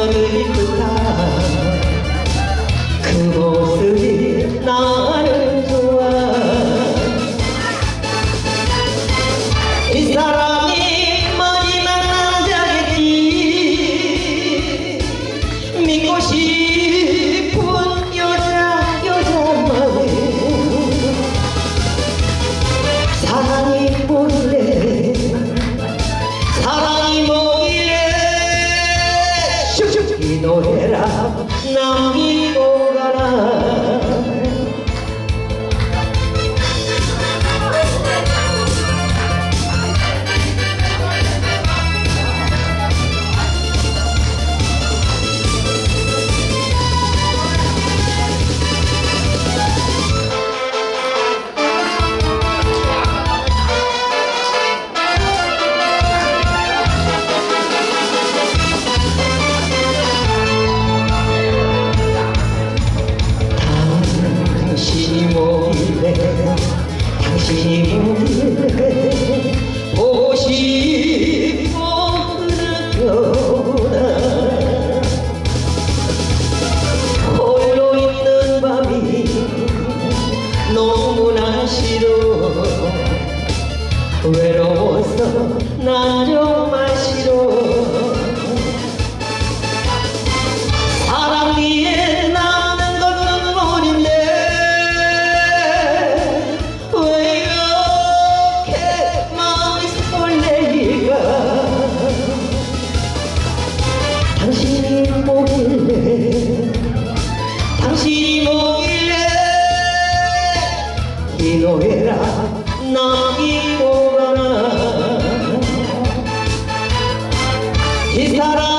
그녀를 그다 그 모습이 나 nam 당신이 보길래 보고 싶어 그랬구나. 홀로 있는 밤이 너무나 싫어. 외로워서 난정 যারা